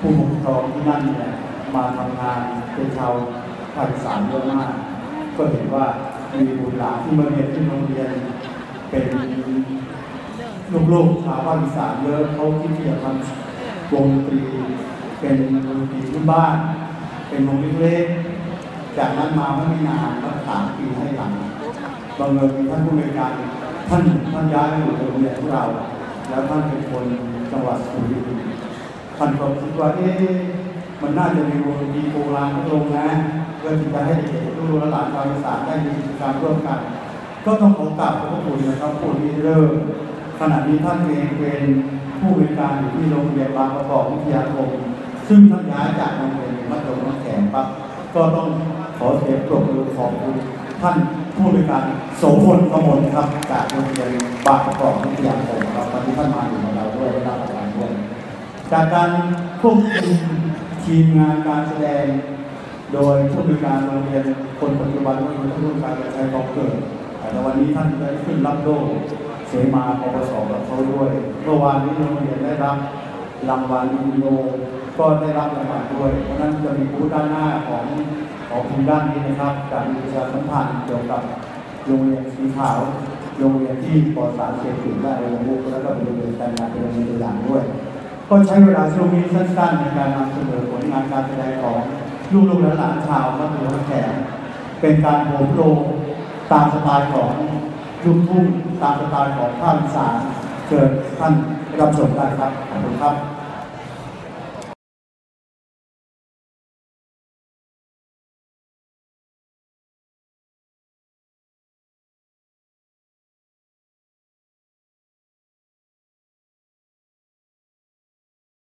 ผู้ปกครองที่นั่นเนี่ยมาทำงานเป็นชาวภาคอีสานเยอะมาก ก็เห็นว่ามีบุตรหลานที่มาเรียนที่โรงเรียนเป็นลูกๆชาวภาคอีสานเยอะเขาคิดที่จะทำวงดนตรีเป็นวงดนตรีพื้นบ้าน เป็นวงเล็กๆจากนั้นมาไม่นานก็สามปีให้หลังบังเอิญมีท่านผู้ในวยการท่านท่านย้ายมาอยู่โรงเรียนของเรา แล้วท่านเป็นคนจังหวัดสุรินทร์ ท่านก็คิดว่าเอ๊ะมันน่าจะมีวงดีโบราณพัดลมนะเพื่อที่จะให้เด็กๆลูกๆหลานชาวอีสานได้มีกิจกรรมร่วมกัน ก็ต้องขอกราบขอบพระคุณนะครับผู้ที่เริ่มขณะนี้ท่านเองเป็นผู้ในวยการอยู่ที่โรงเรียนบางประกอบวิทยาคม ซึ่งท่านย้ายจากโรงเรียนมัธยมน้ำแข็งปั๊บก็ต้องขอเสียงปรบมือขอบคุณท่านผู้ในวยการโสพลกมลครับจากโรงเรียนบางประกอบวิทยาคมครับวันนี้ท่านมาอยู่ จากการควบคุมทีมงานการแสดง โดยผู้บริการโรงเรียนคนปัจจุบันก็คือท่านผู้การใช้กองเกิดแต่วันนี้ท่านได้ขึ้นรับโล่เสมาปปสกับเขาด้วย เมื่อวานนี้โรงเรียนได้รับรางวัลอินโดก็ได้รับรางวัลด้วย เพราะนั้นจะมีบูธด้านหน้าของของทีมด้านนี้นะครับการมีประชาสัมพันธ์เกี่ยวกับโรงเรียนสีขาวโรงเรียนที่ปลอดสารเสพติดและโรงเรียนมุแล้วก็เป็นโรงเรียนการงานเป็นโรงเรียนตัวอย่างด้วย ก็ใช้เวลาช่วงนี้สั้นๆ ในการนำเสนอผลงานการแสดงของลูกๆและหลานชาวมัธยมแขกเป็นการโหมโลงตามสไตล์ของลูกทุ่งตามสไตล์ของภาคอีสานเชิญท่านรับชมได้ครับขอบคุณครับ